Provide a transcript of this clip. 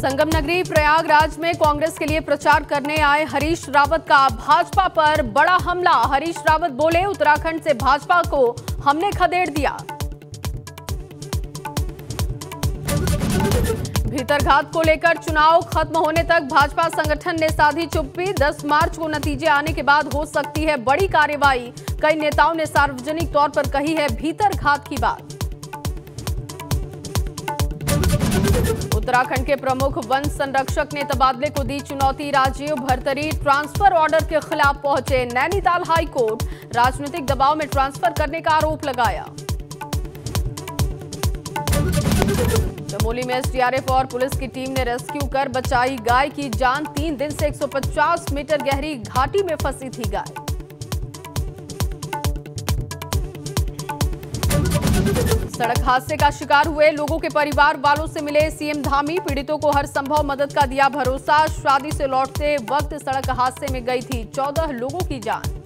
संगम नगरी प्रयागराज में कांग्रेस के लिए प्रचार करने आए हरीश रावत का भाजपा पर बड़ा हमला। हरीश रावत बोले, उत्तराखंड से भाजपा को हमने खदेड़ दिया। भीतरघात को लेकर चुनाव खत्म होने तक भाजपा संगठन ने साधी चुप्पी। 10 मार्च को नतीजे आने के बाद हो सकती है बड़ी कार्रवाई कई नेताओं ने सार्वजनिक तौर पर कही है भीतरघात की बात। उत्तराखंड के प्रमुख वन संरक्षक ने तबादले को दी चुनौती राजीव भरतरी ट्रांसफ़र ऑर्डर के खिलाफ पहुँचे नैनीताल हाईकोर्ट। राजनीतिक दबाव में ट्रांसफ़र करने का आरोप लगाया। चमोली में एसडीआरएफ और पुलिस की टीम ने रेस्क्यू कर बचाई गाय की जान। तीन दिन से 150 मीटर गहरी घाटी में फंसी थी गाय। सड़क हादसे का शिकार हुए लोगों के परिवार वालों से मिले सीएम धामी। पीड़ितों को हर संभव मदद का दिया भरोसा। शादी से लौटते वक्त सड़क हादसे में गई थी चौदह लोगों की जान।